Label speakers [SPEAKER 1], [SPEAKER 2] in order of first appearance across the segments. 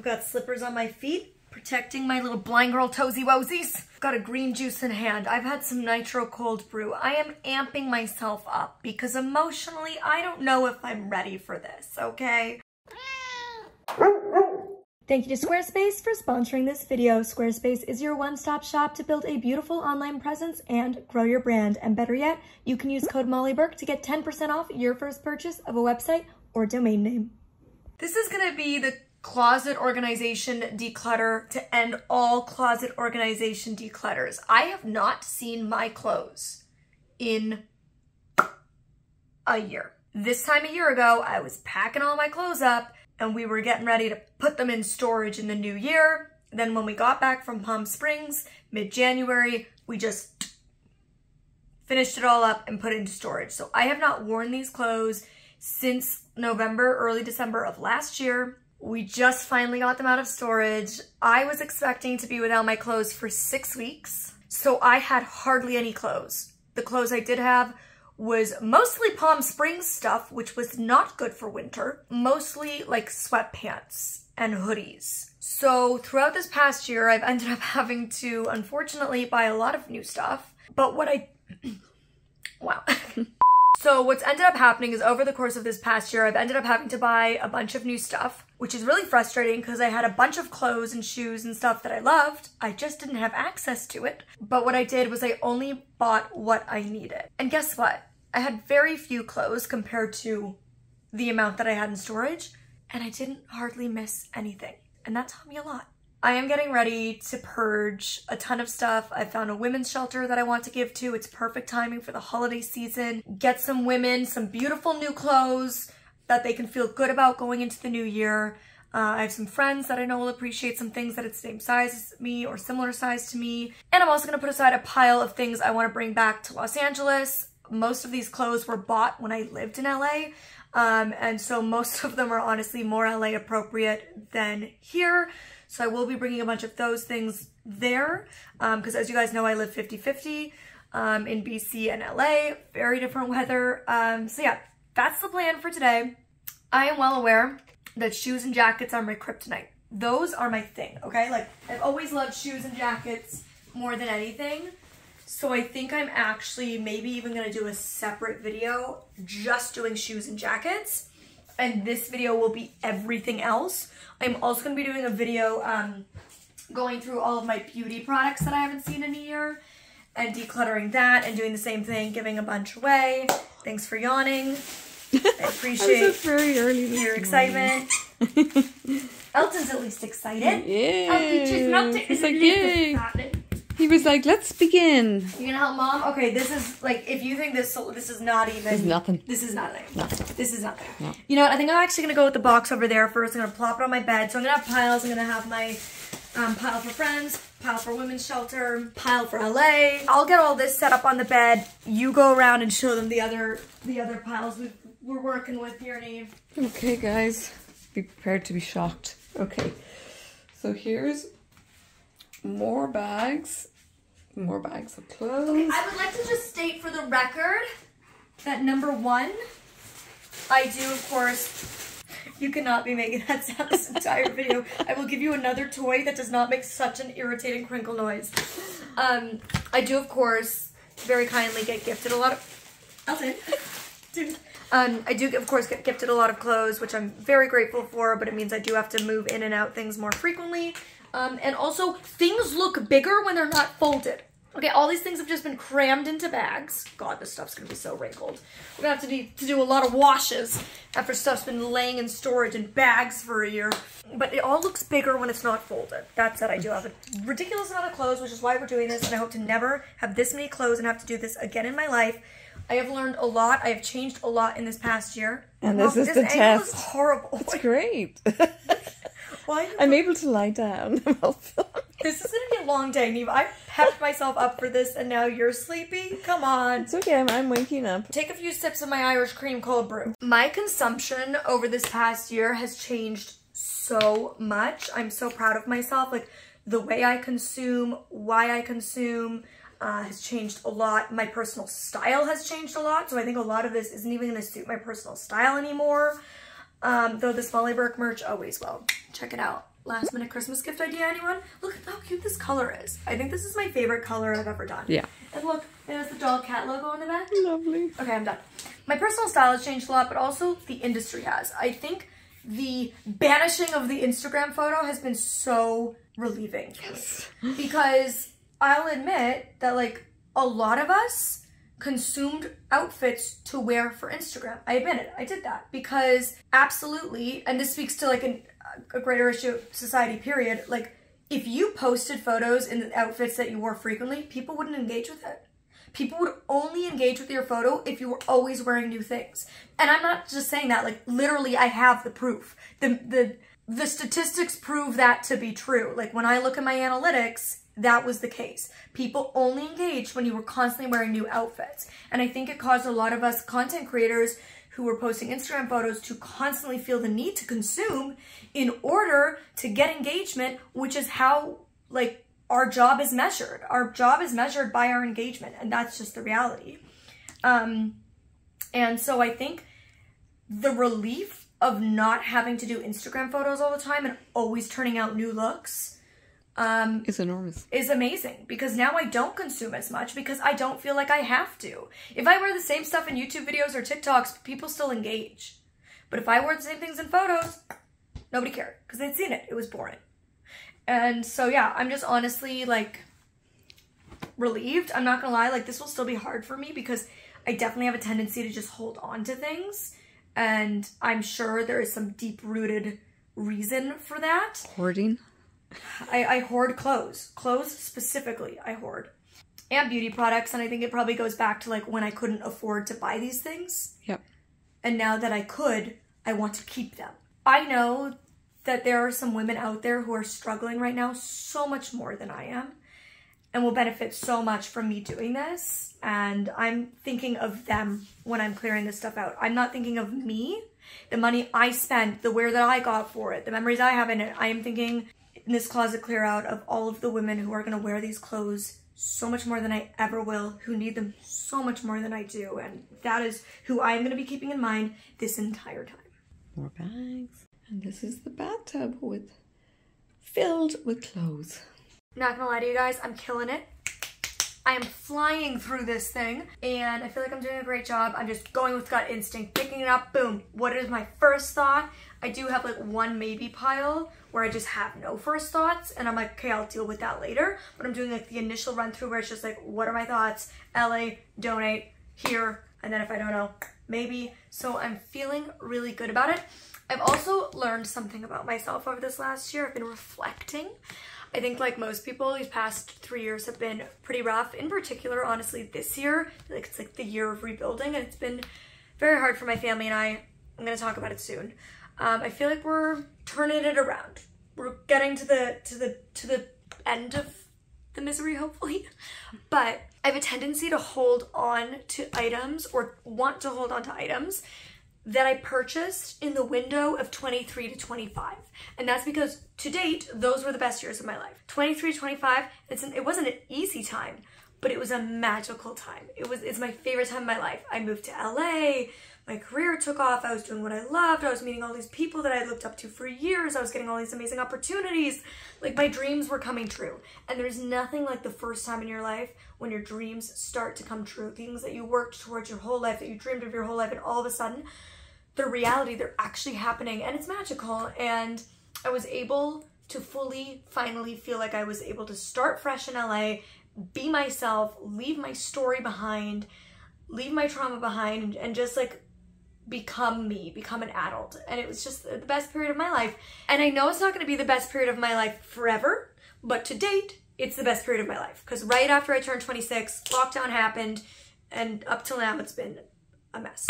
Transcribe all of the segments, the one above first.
[SPEAKER 1] I've got slippers on my feet, protecting my little blind girl toesy woesies. Got a green juice in hand. I've had some nitro cold brew. I am amping myself up because emotionally, I don't know if I'm ready for this, okay? Thank you to Squarespace for sponsoring this video. Squarespace is your one-stop shop to build a beautiful online presence and grow your brand. And better yet, you can use code Molly Burke to get 10% off your first purchase of a website or domain name. This is gonna be the closet organization declutter to end all closet organization declutters. I have not seen my clothes in a year. This time a year ago, I was packing all my clothes up and we were getting ready to put them in storage in the new year. Then when we got back from Palm Springs, mid-January, we just finished it all up and put it into storage. So I have not worn these clothes since November, early December of last year. We just finally got them out of storage. I was expecting to be without my clothes for six weeks, so I had hardly any clothes. The clothes I did have was mostly Palm Springs stuff, which was not good for winter. Mostly like sweatpants and hoodies. So throughout this past year, I've ended up having to, unfortunately, buy a lot of new stuff. But what I, wow. so what's ended up happening is over the course of this past year, I've ended up having to buy a bunch of new stuff, which is really frustrating because I had a bunch of clothes and shoes and stuff that I loved. I just didn't have access to it. But what I did was I only bought what I needed. And guess what? I had very few clothes compared to the amount that I had in storage, and I didn't hardly miss anything. And that taught me a lot. I am getting ready to purge a ton of stuff. I found a women's shelter that I want to give to. It's perfect timing for the holiday season. Get some women some beautiful new clothes that they can feel good about going into the new year. Uh, I have some friends that I know will appreciate some things that it's the same size as me or similar size to me. And I'm also going to put aside a pile of things I want to bring back to Los Angeles most of these clothes were bought when I lived in LA. Um, and so most of them are honestly more LA appropriate than here. So I will be bringing a bunch of those things there because um, as you guys know, I live 50-50 um, in BC and LA, very different weather. Um, so yeah, that's the plan for today. I am well aware that shoes and jackets are my kryptonite. Those are my thing, okay? Like I've always loved shoes and jackets more than anything. So I think I'm actually maybe even gonna do a separate video just doing shoes and jackets. And this video will be everything else. I'm also gonna be doing a video um, going through all of my beauty products that I haven't seen in a year and decluttering that and doing the same thing, giving a bunch away. Thanks for yawning. I appreciate
[SPEAKER 2] very early
[SPEAKER 1] your excitement. Elton's at least excited.
[SPEAKER 2] Yeah.
[SPEAKER 1] Elton's
[SPEAKER 2] He's like, yay. He was like, let's begin.
[SPEAKER 1] You gonna help mom? Okay, this is like if you think this this is not even
[SPEAKER 2] This is nothing.
[SPEAKER 1] This is nothing.
[SPEAKER 2] No.
[SPEAKER 1] This is nothing.
[SPEAKER 2] No.
[SPEAKER 1] You know what? I think I'm actually gonna go with the box over there first. I'm gonna plop it on my bed. So I'm gonna have piles. I'm gonna have my um, pile for friends, pile for women's shelter, pile for LA. I'll get all this set up on the bed. You go around and show them the other the other piles we we're working with here, Neve.
[SPEAKER 2] Okay, guys, be prepared to be shocked. Okay, so here's more bags, more bags of clothes.
[SPEAKER 1] I would like to just state for the record that number one, I do, of course, you cannot be making that sound this entire video. I will give you another toy that does not make such an irritating crinkle noise. Um, I do, of course, very kindly get gifted a lot of, Elton, dude. Um, I do, of course, get gifted a lot of clothes, which I'm very grateful for, but it means I do have to move in and out things more frequently. Um, and also, things look bigger when they're not folded. Okay, all these things have just been crammed into bags. God, this stuff's gonna be so wrinkled. We're gonna have to, be, to do a lot of washes after stuff's been laying in storage in bags for a year. But it all looks bigger when it's not folded. That said, I do have a ridiculous amount of clothes, which is why we're doing this, and I hope to never have this many clothes and have to do this again in my life. I have learned a lot. I have changed a lot in this past year.
[SPEAKER 2] And this is
[SPEAKER 1] this
[SPEAKER 2] the
[SPEAKER 1] angle
[SPEAKER 2] test.
[SPEAKER 1] Is horrible.
[SPEAKER 2] It's great.
[SPEAKER 1] Why?
[SPEAKER 2] I'm able to lie down.
[SPEAKER 1] This is gonna be a long day, Neve. I pepped myself up for this, and now you're sleepy. Come on.
[SPEAKER 2] It's okay, I'm, I'm waking up.
[SPEAKER 1] Take a few sips of my Irish cream cold brew. My consumption over this past year has changed so much. I'm so proud of myself. Like the way I consume, why I consume uh, has changed a lot. My personal style has changed a lot. So I think a lot of this isn't even gonna suit my personal style anymore. Um, though this Molly Burke merch always will. Check it out. last minute Christmas gift idea, anyone? Look at how cute this color is. I think this is my favorite color I've ever done.
[SPEAKER 2] Yeah.
[SPEAKER 1] And look, there's the doll cat logo on the back.
[SPEAKER 2] Lovely.
[SPEAKER 1] Okay, I'm done. My personal style has changed a lot, but also the industry has. I think the banishing of the Instagram photo has been so relieving.
[SPEAKER 2] Yes.
[SPEAKER 1] Because I'll admit that like a lot of us consumed outfits to wear for Instagram. I admit it. I did that because absolutely, and this speaks to like an, a greater issue of society period, like if you posted photos in the outfits that you wore frequently, people wouldn't engage with it. People would only engage with your photo if you were always wearing new things. And I'm not just saying that, like literally I have the proof. The the the statistics prove that to be true. Like when I look at my analytics, that was the case. People only engaged when you were constantly wearing new outfits. And I think it caused a lot of us content creators who were posting Instagram photos to constantly feel the need to consume in order to get engagement, which is how like our job is measured. Our job is measured by our engagement, and that's just the reality. Um, and so I think the relief of not having to do Instagram photos all the time and always turning out new looks um,
[SPEAKER 2] It's enormous.
[SPEAKER 1] is amazing because now I don't consume as much because I don't feel like I have to. If I wear the same stuff in YouTube videos or TikToks, people still engage. But if I wore the same things in photos, nobody cared because they'd seen it. It was boring. And so, yeah, I'm just honestly like relieved. I'm not gonna lie, like, this will still be hard for me because I definitely have a tendency to just hold on to things. And I'm sure there is some deep rooted reason for that.
[SPEAKER 2] Hoarding.
[SPEAKER 1] I, I hoard clothes. Clothes specifically, I hoard. And beauty products. And I think it probably goes back to like when I couldn't afford to buy these things.
[SPEAKER 2] Yep.
[SPEAKER 1] And now that I could, I want to keep them. I know that there are some women out there who are struggling right now so much more than I am and will benefit so much from me doing this. And I'm thinking of them when I'm clearing this stuff out. I'm not thinking of me, the money I spent, the wear that I got for it, the memories I have in it. I am thinking in this closet clear out of all of the women who are going to wear these clothes so much more than I ever will, who need them so much more than I do. And that is who I'm going to be keeping in mind this entire time.
[SPEAKER 2] More bags. And this is the bathtub with filled with clothes.
[SPEAKER 1] Not gonna lie to you guys, I'm killing it. I am flying through this thing and I feel like I'm doing a great job. I'm just going with gut instinct, picking it up, boom. What is my first thought? I do have like one maybe pile where I just have no first thoughts and I'm like, okay, I'll deal with that later. But I'm doing like the initial run through where it's just like, what are my thoughts? LA, donate, here, and then if I don't know, maybe. So I'm feeling really good about it. I've also learned something about myself over this last year. I've been reflecting. I think like most people, these past three years have been pretty rough. In particular, honestly, this year, like it's like the year of rebuilding and it's been very hard for my family and I. I'm gonna talk about it soon. Um, I feel like we're turning it around. We're getting to the to the to the end of the misery, hopefully. But I have a tendency to hold on to items or want to hold on to items that I purchased in the window of 23 to 25. And that's because to date, those were the best years of my life. 23 to 25, it's an, it wasn't an easy time, but it was a magical time. It was it's my favorite time of my life. I moved to LA, my career took off, I was doing what I loved, I was meeting all these people that I looked up to for years, I was getting all these amazing opportunities. Like my dreams were coming true. And there's nothing like the first time in your life when your dreams start to come true. Things that you worked towards your whole life, that you dreamed of your whole life, and all of a sudden the reality, they're actually happening and it's magical. And I was able to fully, finally feel like I was able to start fresh in LA, be myself, leave my story behind, leave my trauma behind, and just like become me, become an adult. And it was just the best period of my life. And I know it's not going to be the best period of my life forever, but to date, it's the best period of my life. Because right after I turned 26, lockdown happened, and up till now, it's been a mess.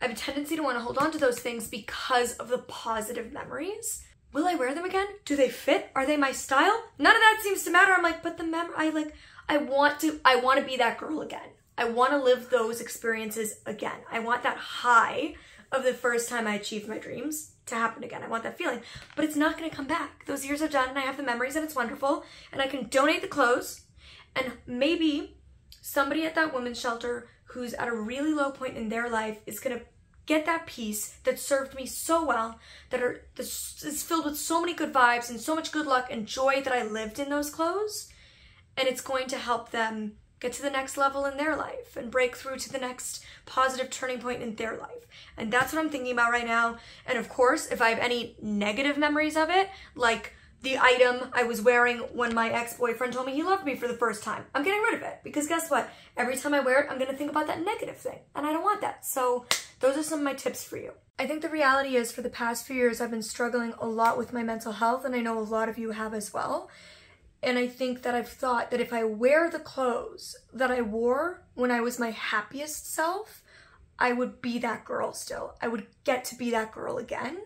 [SPEAKER 1] I have a tendency to want to hold on to those things because of the positive memories. Will I wear them again? Do they fit? Are they my style? None of that seems to matter. I'm like, but the mem I like I want to I want to be that girl again. I want to live those experiences again. I want that high of the first time I achieved my dreams to happen again. I want that feeling. But it's not going to come back. Those years are done and I have the memories and it's wonderful and I can donate the clothes and maybe somebody at that women's shelter who's at a really low point in their life is going to get that piece that served me so well, that are is filled with so many good vibes and so much good luck and joy that I lived in those clothes. And it's going to help them get to the next level in their life and break through to the next positive turning point in their life. And that's what I'm thinking about right now. And of course, if I have any negative memories of it, like the item I was wearing when my ex-boyfriend told me he loved me for the first time. I'm getting rid of it because guess what? Every time I wear it, I'm gonna think about that negative thing and I don't want that. So those are some of my tips for you. I think the reality is for the past few years, I've been struggling a lot with my mental health and I know a lot of you have as well. And I think that I've thought that if I wear the clothes that I wore when I was my happiest self, I would be that girl still. I would get to be that girl again.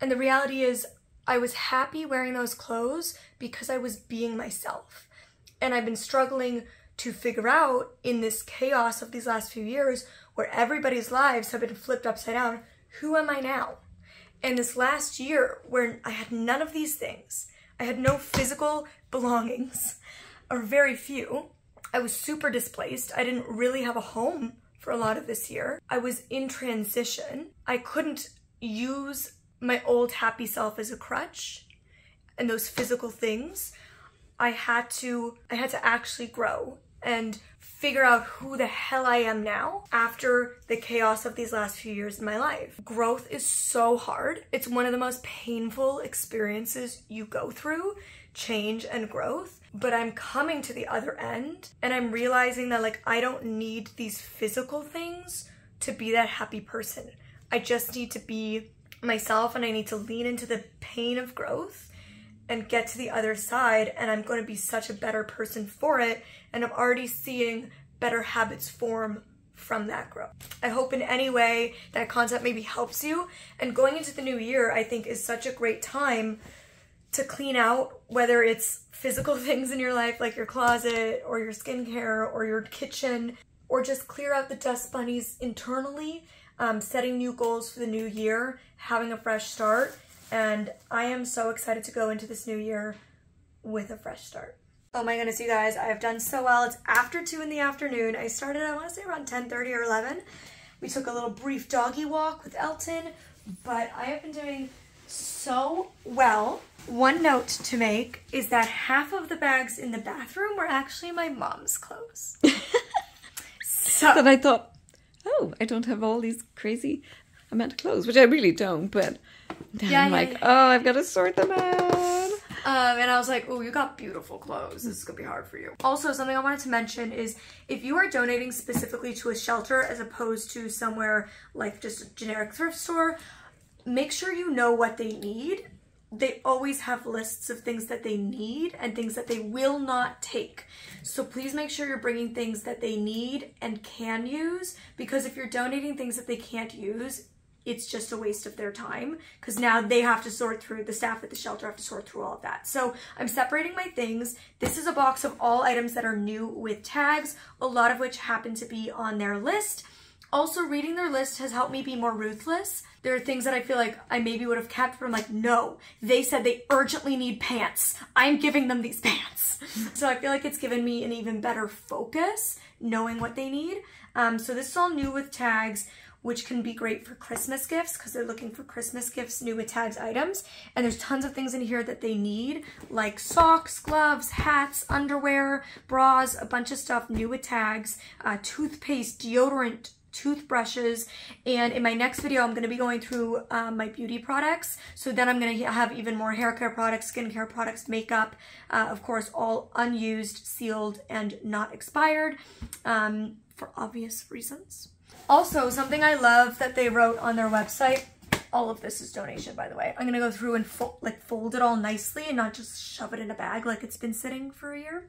[SPEAKER 1] And the reality is I was happy wearing those clothes because I was being myself. And I've been struggling to figure out in this chaos of these last few years where everybody's lives have been flipped upside down, who am I now? And this last year where I had none of these things, I had no physical belongings, or very few. I was super displaced. I didn't really have a home for a lot of this year. I was in transition. I couldn't use my old happy self as a crutch and those physical things. I had to I had to actually grow and figure out who the hell I am now after the chaos of these last few years in my life. Growth is so hard. It's one of the most painful experiences you go through, change and growth. But I'm coming to the other end and I'm realizing that like I don't need these physical things to be that happy person. I just need to be myself and I need to lean into the pain of growth and get to the other side and I'm going to be such a better person for it and I'm already seeing better habits form from that growth. I hope in any way that concept maybe helps you and going into the new year I think is such a great time to clean out whether it's physical things in your life like your closet or your skincare or your kitchen or just clear out the dust bunnies internally um, setting new goals for the new year having a fresh start and I am so excited to go into this new year with a fresh start. Oh my goodness, you guys, I have done so well. It's after 2 in the afternoon. I started, I want to say around 10.30 or 11. We took a little brief doggy walk with Elton, but I have been doing so well. One note to make is that half of the bags in the bathroom were actually my mom's clothes.
[SPEAKER 2] so But I thought, oh, I don't have all these crazy amount of clothes, which I really don't, but then yeah, I'm yeah, like, yeah. oh, I've got to sort them out.
[SPEAKER 1] Um, and I was like, oh, you got beautiful clothes. This is going to be hard for you. Also, something I wanted to mention is if you are donating specifically to a shelter as opposed to somewhere like just a generic thrift store, make sure you know what they need. They always have lists of things that they need and things that they will not take. So please make sure you're bringing things that they need and can use because if you're donating things that they can't use, it's just a waste of their time because now they have to sort through the staff at the shelter have to sort through all of that. So i'm separating my things. This is a box of all items that are new with tags a lot of which happen to be on their list. Also reading their list has helped me be more ruthless. There are things that i feel like i maybe would have kept but i'm like no they said they urgently need pants. I'm giving them these pants. So i feel like it's given me an even better focus knowing what they need. Um, so this is all new with tags which can be great for Christmas gifts because they're looking for Christmas gifts, new with tags items. And there's tons of things in here that they need, like socks, gloves, hats, underwear, bras, a bunch of stuff new with tags, uh, toothpaste, deodorant, toothbrushes. And in my next video I'm going to be going through um, my beauty products. So then I'm going to have even more hair care products skincare products makeup uh, of course all unused sealed and not expired um, for obvious reasons also, something I love that they wrote on their website, all of this is donation, by the way. I'm gonna go through and fo like fold it all nicely and not just shove it in a bag like it's been sitting for a year.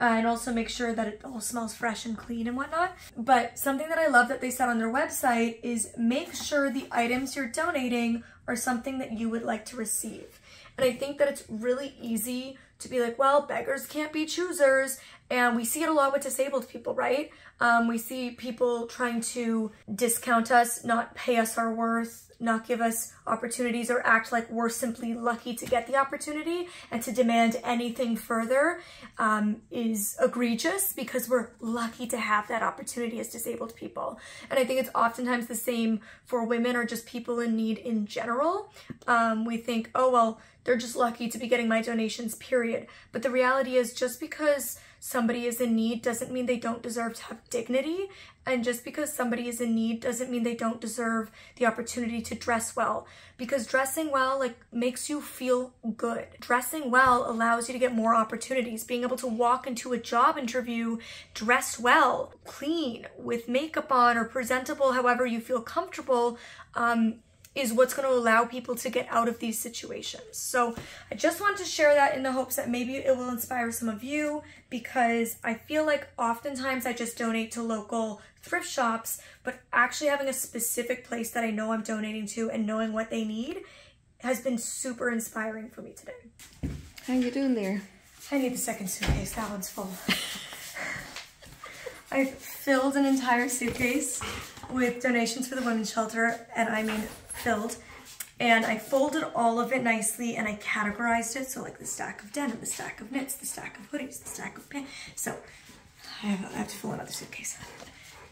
[SPEAKER 1] Uh, and also make sure that it all smells fresh and clean and whatnot. But something that I love that they said on their website is make sure the items you're donating are something that you would like to receive. And I think that it's really easy to be like, well, beggars can't be choosers. And we see it a lot with disabled people, right? Um, we see people trying to discount us, not pay us our worth, not give us opportunities or act like we're simply lucky to get the opportunity and to demand anything further um, is egregious because we're lucky to have that opportunity as disabled people. And I think it's oftentimes the same for women or just people in need in general. Um, we think, oh, well, they're just lucky to be getting my donations, period. But the reality is just because somebody is in need doesn't mean they don't deserve to have dignity. And just because somebody is in need doesn't mean they don't deserve the opportunity to dress well. Because dressing well like makes you feel good. Dressing well allows you to get more opportunities. Being able to walk into a job interview dressed well, clean, with makeup on or presentable however you feel comfortable um, is what's going to allow people to get out of these situations. So I just wanted to share that in the hopes that maybe it will inspire some of you because I feel like oftentimes I just donate to local thrift shops, but actually having a specific place that I know I'm donating to and knowing what they need has been super inspiring for me today.
[SPEAKER 2] How you doing there?
[SPEAKER 1] I need the second suitcase. That one's full. I filled an entire suitcase with donations for the women's shelter, and I mean filled. And I folded all of it nicely and I categorized it. So like the stack of denim, the stack of knits, the stack of hoodies, the stack of pants. So I have, I have to fill another suitcase.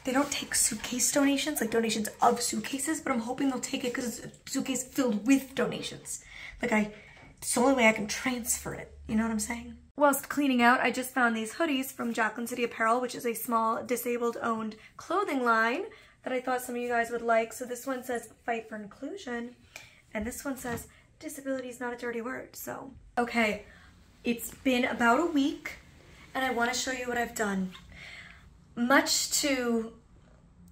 [SPEAKER 1] They don't take suitcase donations, like donations of suitcases, but I'm hoping they'll take it because it's a suitcase filled with donations. Like I, it's the only way I can transfer it. You know what I'm saying? Whilst cleaning out, I just found these hoodies from Jacqueline City Apparel, which is a small disabled owned clothing line that I thought some of you guys would like. So this one says fight for inclusion and this one says disability is not a dirty word. So, okay, it's been about a week and I want to show you what I've done. Much to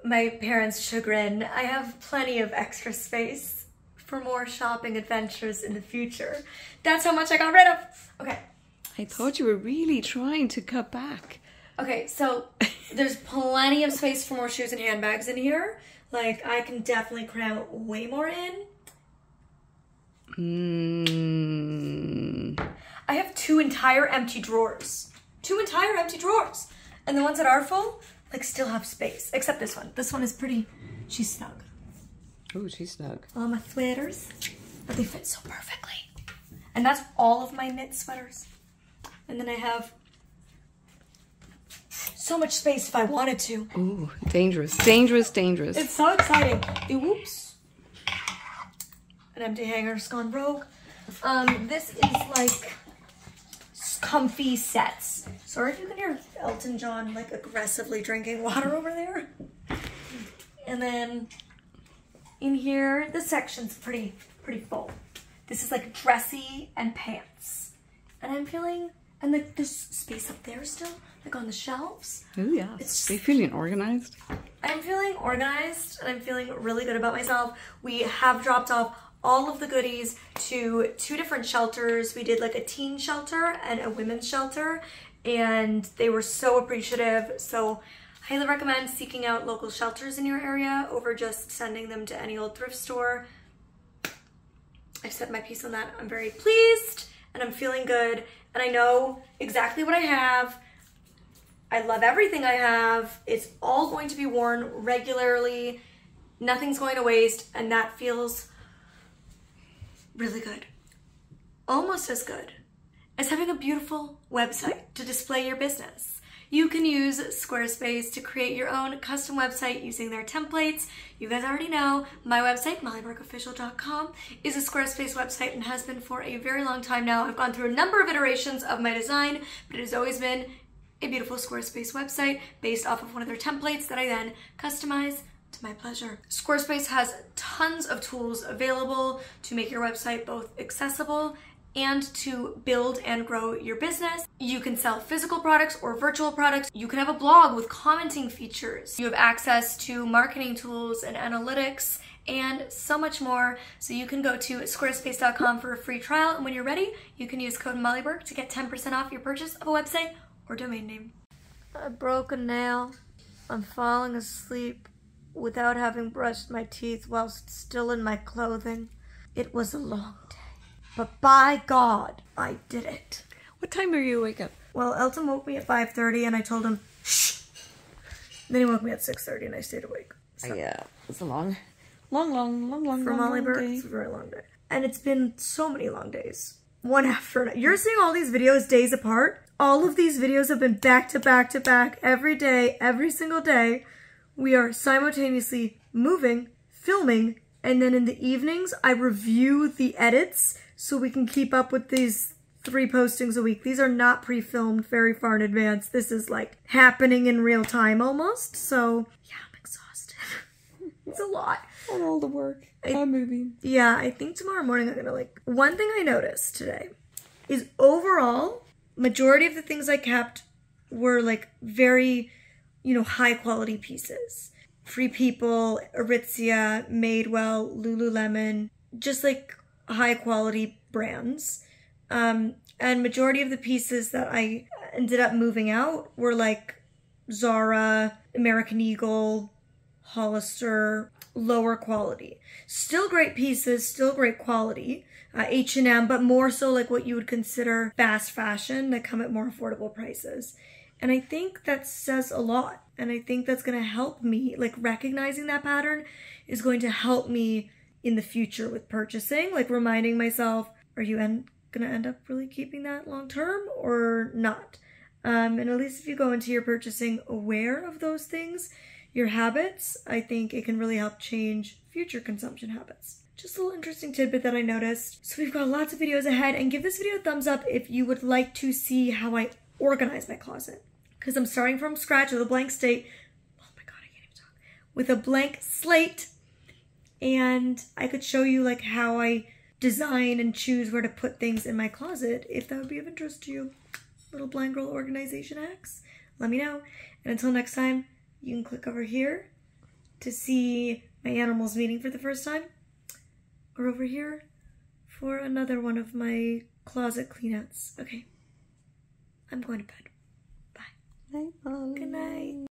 [SPEAKER 1] my parents' chagrin, I have plenty of extra space for more shopping adventures in the future. That's how much I got rid of. Okay.
[SPEAKER 2] I thought you were really trying to cut back.
[SPEAKER 1] Okay, so there's plenty of space for more shoes and handbags in here. Like, I can definitely cram way more in.
[SPEAKER 2] Mm.
[SPEAKER 1] I have two entire empty drawers. Two entire empty drawers. And the ones that are full, like, still have space. Except this one. This one is pretty, she's snug.
[SPEAKER 2] Oh, she's snug.
[SPEAKER 1] All my sweaters, but they fit so perfectly. And that's all of my knit sweaters. And then I have so much space if I wanted to.
[SPEAKER 2] Ooh, dangerous, dangerous, dangerous.
[SPEAKER 1] It's so exciting. The whoops. An empty hanger's gone rogue. Um, this is like comfy sets. Sorry if you can hear Elton John like aggressively drinking water over there. And then in here, the section's pretty, pretty full. This is like dressy and pants. And I'm feeling, and like there's space up there still like on the shelves.
[SPEAKER 2] Oh yeah.
[SPEAKER 1] It's
[SPEAKER 2] Are you feeling organized?
[SPEAKER 1] I'm feeling organized and I'm feeling really good about myself. We have dropped off all of the goodies to two different shelters. We did like a teen shelter and a women's shelter and they were so appreciative. So highly recommend seeking out local shelters in your area over just sending them to any old thrift store. I've said my piece on that. I'm very pleased and I'm feeling good and I know exactly what I have I love everything I have. It's all going to be worn regularly. Nothing's going to waste, and that feels really good. Almost as good as having a beautiful website to display your business. You can use Squarespace to create your own custom website using their templates. You guys already know my website, mollyburkeofficial.com, is a Squarespace website and has been for a very long time now. I've gone through a number of iterations of my design, but it has always been a beautiful Squarespace website based off of one of their templates that I then customize to my pleasure. Squarespace has tons of tools available to make your website both accessible and to build and grow your business. You can sell physical products or virtual products. You can have a blog with commenting features. You have access to marketing tools and analytics and so much more. So you can go to squarespace.com for a free trial. And when you're ready, you can use code MollyBurke to get 10% off your purchase of a website or domain name. I broke a nail. I'm falling asleep without having brushed my teeth whilst still in my clothing. It was a long day. But by God, I did it.
[SPEAKER 2] What time are you wake up?
[SPEAKER 1] Well, Elton woke me at 5.30 and I told him, shh. Then he woke me at 6.30 and I stayed awake. So
[SPEAKER 2] Yeah, uh, it's a long, long, long, long, long,
[SPEAKER 1] for
[SPEAKER 2] long,
[SPEAKER 1] Molly
[SPEAKER 2] long
[SPEAKER 1] Burke,
[SPEAKER 2] day.
[SPEAKER 1] it's a very long day. And it's been so many long days. One after another. You're seeing all these videos days apart. All of these videos have been back to back to back every day, every single day. We are simultaneously moving, filming, and then in the evenings, I review the edits so we can keep up with these three postings a week. These are not pre-filmed very far in advance. This is like happening in real time almost. So yeah, I'm exhausted. it's a lot.
[SPEAKER 2] And all the work. I'm moving.
[SPEAKER 1] Yeah, I think tomorrow morning I'm gonna like. One thing I noticed today is overall, majority of the things I kept were like very, you know, high quality pieces. Free People, Aritzia, Madewell, Lululemon, just like high quality brands. Um, and majority of the pieces that I ended up moving out were like Zara, American Eagle, Hollister, lower quality. Still great pieces, still great quality. H&M, but more so like what you would consider fast fashion that come at more affordable prices. And I think that says a lot. And I think that's going to help me, like recognizing that pattern is going to help me in the future with purchasing, like reminding myself, are you en- going to end up really keeping that long term or not? Um, and at least if you go into your purchasing aware of those things, your habits, I think it can really help change future consumption habits. Just a little interesting tidbit that I noticed. So we've got lots of videos ahead and give this video a thumbs up if you would like to see how I organize my closet. Because I'm starting from scratch with a blank slate. Oh my god, I can't even talk. With a blank slate. And I could show you like how I design and choose where to put things in my closet if that would be of interest to you. Little blind girl organization hacks. Let me know. And until next time, you can click over here to see my animals meeting for the first time, or over here for another one of my closet cleanouts. Okay, I'm going to bed. Bye.
[SPEAKER 2] Night.
[SPEAKER 1] Good night.